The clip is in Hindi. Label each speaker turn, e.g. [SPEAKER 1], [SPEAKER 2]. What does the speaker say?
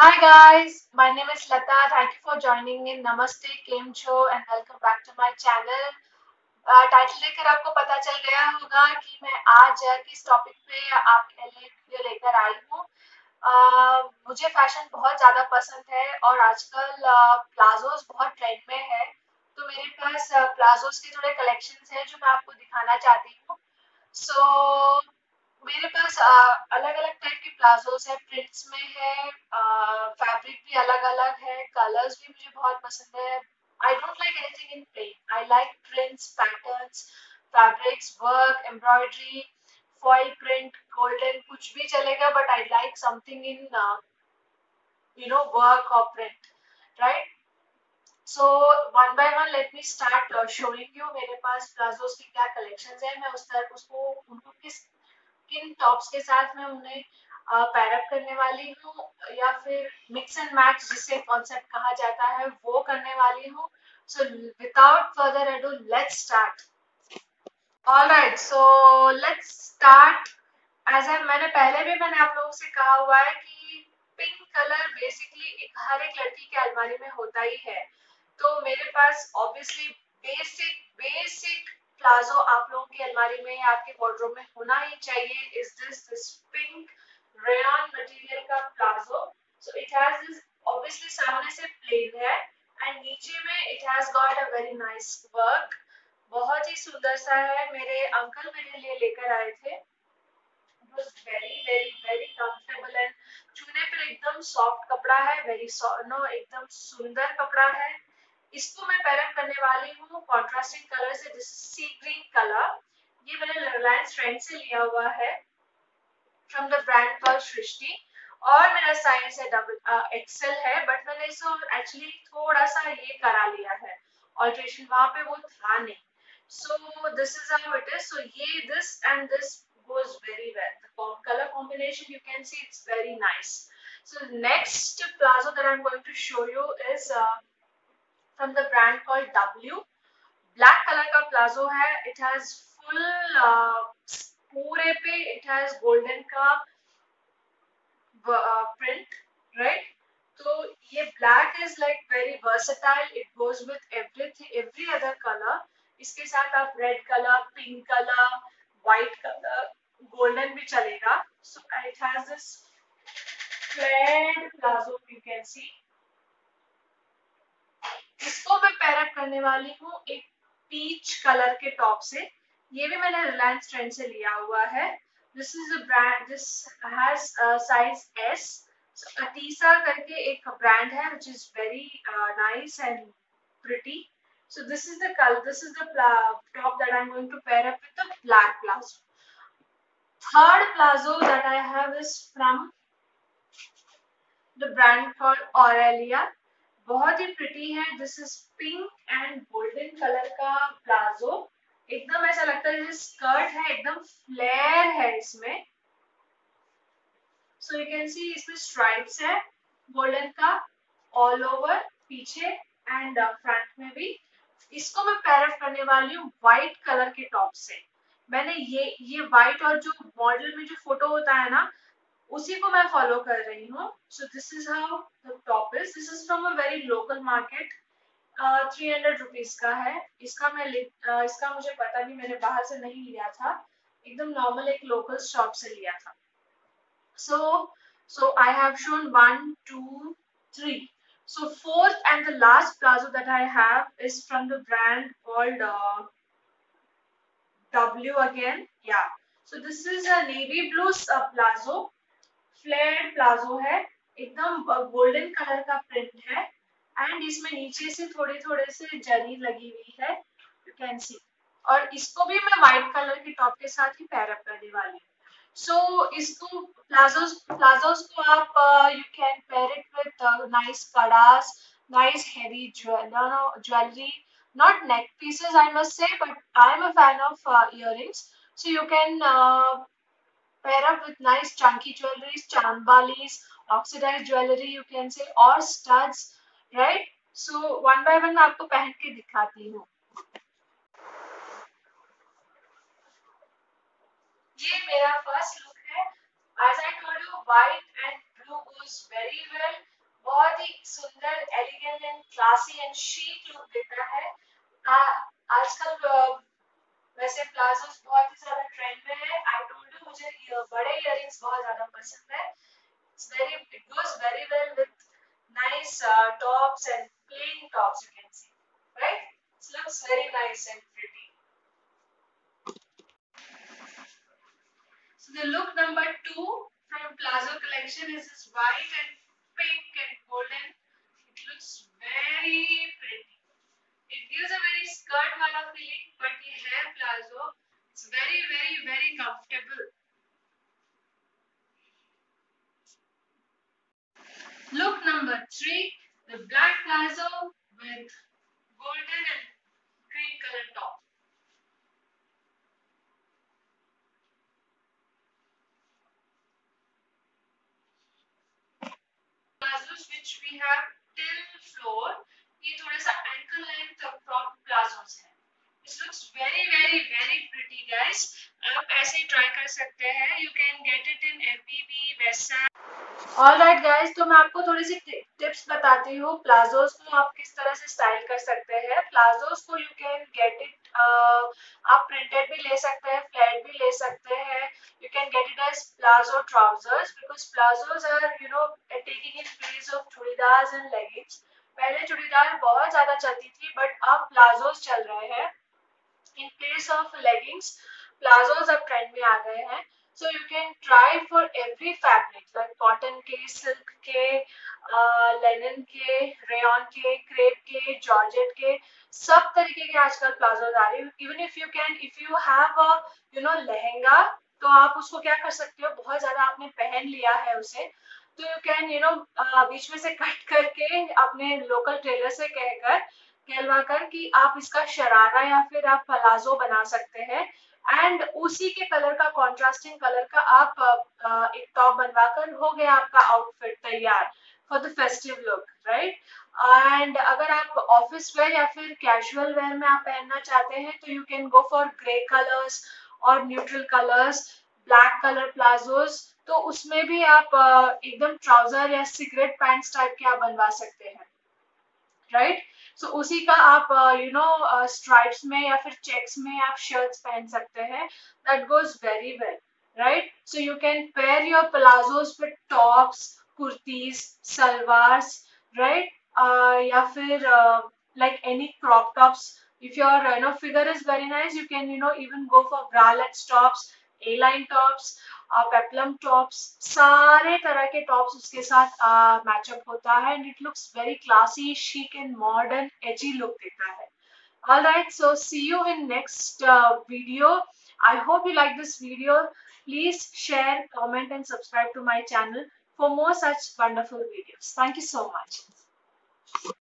[SPEAKER 1] Hi guys, my name is Lata. Thank you for joining in. Namaste Show and welcome back to my channel. Title uh, देखकर आपको पता चल गया होगा कि मैं आज किस टॉपिक पे आपके लिए वीडियो लेकर आई हूँ। Uh, मुझे फ़ैशन बहुत ज़्यादा पसंद है और आजकल प्लाजोस uh, बहुत ट्रेंड में है। तो मेरे पास प्लाजोस के थोड़े कलेक्शंस हैं जो मैं आपको दिखाना चाहती हूँ। सो so, मेरे पास अलग अलग टाइप के प्लाजोस है प्रिंट्स में है फैब्रिक भी अलग अलग है कलर्स भी मुझे बहुत पसंद है। I don't like anything in plain I like prints patterns fabrics work embroidery foil print golden कुछ भी चलेगा but I like something in you know work और print right so one by one let me start showing you मेरे पास प्लाजोस की क्या कलेक्शंस है। मैं उस तरह उसको, उनको किस किन टॉप्स के साथ मैं उन्हें पैरअप करने वाली हूँ या फिर मिक्स एंड मैच जिसे कॉन्सेप्ट कहा जाता है, वो करने वाली हूँ। So without further ado let's start alright so let's start as a मैंने पहले भी मैंने आप लोगों से कहा हुआ है कि पिंक कलर बेसिकली एक हर एक लड़की के अलमारी में होता ही है। तो मेरे पास ऑब्वियसली बेसिक बेसिक प्लाजो आप लोगों की अलमारी में या आपके वार्डरोब में होना ही चाहिए। Is this this pink rayon material का palazzo? So it has this obviously सामने से प्लेन है एंड नीचे में it has got a very nice work बहुत ही सुंदर सा है। मेरे अंकल मेरे लिए लेकर आए थे। Very very very comfortable and चूने पर एकदम सॉफ्ट कपड़ा है। वेरी नो एकदम सुंदर कपड़ा है। इसको मैं पैरअप करने वाली हूँ कॉन्ट्रास्टिंग कलर से दिस सी ग्रीन कलर ये मैंने रिलायंस ट्रेंड से लिया हुआ है from the brand call Srishti और मेरा साइज़ है डबल एक्सेल है बट मैंने इसको एक्चुअली थोड़ा सा ये करा लिया है। ऑल्ट्रेशन वहाँ पे वो था नहीं। So this is how it is so ये this and this goes very well. The color combination you can see it's very nice. So next plazo that i'm going to show you is uh, from the brand called W. Black color का प्लाजो है it has full uh, पूरे पे it has golden का uh, print right तो ये black is like very versatile it goes with everything every other color इसके साथ आप red color pink color white color golden भी चलेगा so it has this flared plazo you can see इसको मैं पैरअप करने वाली हूँ एक पीच कलर के टॉप से ये भी मैंने रिलायंस ट्रेंड से लिया हुआ है this is a brand this has size S अतीसा करके एक ब्रांड है which is very nice and pretty so this is the color this is the top that i'm going to pair up with the black plazo third plazo that i have is from the brand called aurelia बहुत ही प्रिटी है। This is pink and golden colour का प्लाजो। एकदम ऐसा लगता है जैसे स्कर्ट है एकदम फ्लेयर है इसमें। सो यू कैन सी इसमें स्ट्राइप्स है गोल्डन का ऑल ओवर पीछे एंड फ्रंट uh, में भी। इसको मैं पैरफ करने वाली हूँ व्हाइट कलर के टॉप से। मैंने ये ये व्हाइट और जो मॉडल में जो फ़ोटो होता है ना उसी को मैं फॉलो कर रही हूँ। So this is how the top is this is from a very local market three hundred rupees का है। इसका मैं uh, इसका मुझे पता नहीं मैंने बाहर से नहीं लिया था। एकदम नॉर्मल एक लोकल शॉप से लिया था। So so I have shown one two three and the last plazo that i have is from the brand called uh, w again. Yeah. So this is a navy blue uh, plazo flare palazzo है एकदम गोल्डन कलर का प्रिंट है एंड इसमें नीचे से थोड़े थोड़े से जरी लगी हुई है यू कैन सी और इसको भी मैं व्हाइट कलर के टॉप के साथ ही पैरअप करने वाली हूँ. सो so, इसको प्लाजोस प्लाजोस को आप you can pair it with nice kadas nice heavy jewellery not neck pieces i must say but i am a fan of uh, earrings. So you uh, pair up with nice chunky jewelries, chandbalis, oxidized jewelry you can say or studs, right? So one by one आपको पहन के दिखाती हूँ ये मेरा फ़र्स्ट लुक है as I told you white and blue goes very well classy and chic look देता है आजकल वैसे प्लाजोस बहुत ही ज़्यादा ट्रेंड में है आई टोल्ड यू बड़े other person wear. It's very, it goes very well with nice uh, tops and plain tops you can see, right? It looks very nice and pretty. So the look number two from Plazo collection is this white and pink and golden. It looks very pretty. It gives a very skirt wala feeling but the hair plazo it's very very very comfortable. Number three, the black plazo with golden and cream color top. plazos which we have till floor ये थोड़ा सा ankle length front plazos है This looks very very very pretty guys आप ऐसे ही try कर सकते हैं you can get it in FBB वैसा Alright guys तो मैं आपको थोड़ी सी टिप्स बताती हूँ प्लाजोस को आप किस तरह से स्टाइल कर सकते हैं। प्लाजोस को यू कैन गेट इट आप प्रिंटेड भी ले सकते हैं फ्लैट भी ले सकते हैं। You can get it as palazzo trousers because palazzos are you know taking in place of churidars and leggings पहले चूड़ीदार बहुत ज़्यादा चलती थी बट अब प्लाजोस चल रहे हैं। In place of leggings palazzos अब ट्रेंड में आ गए हैं। So you can try for every fabric like cotton ke silk ke uh, linen ke rayon ke crepe ke georgette ke सब तरीके के आजकल प्लाजोज आ रहे हैं। Even if you can if you have you know lehenga तो आप उसको क्या कर सकते हो? बहुत ज़्यादा आपने पहन लिया है उसे तो यू कैन यू नो बीच में से कट करके अपने लोकल टेलर से कहकर कहलवा कर कि आप इसका शरारा या फिर आप पलाजो बना सकते हैं। एंड उसी के कलर का कॉन्ट्रास्टिंग कलर का आप एक टॉप बनवाकर हो गया आपका आउटफिट तैयार for the festive look right and अगर आप ऑफ़िस वेयर या फिर कैजुअल वेयर में आप पहनना चाहते हैं तो you can go for grey colours और neutral colours black colour palazzos तो उसमें भी आप एकदम ट्राउज़र या सिगरेट पैंट्स टाइप के आप बनवा सकते हैं। राइट सो उसी का आप यू नो स्ट्राइप्स में या फिर चेक्स में आप शर्ट्स पहन सकते हैं। That goes very well right so you can pair your palazzos with tops kurtis salwars right या फिर like any crop tops if your you know figure is very nice you can you know even go for bralette tops A line tops peplum tops सारे तरह के टॉप्स उसके साथ मैचअप होता है and it looks very classy chic and modern edgy look देता है all right so see you in next uh, video i hope you like this video please share comment and subscribe to my channel for more such wonderful videos thank you so much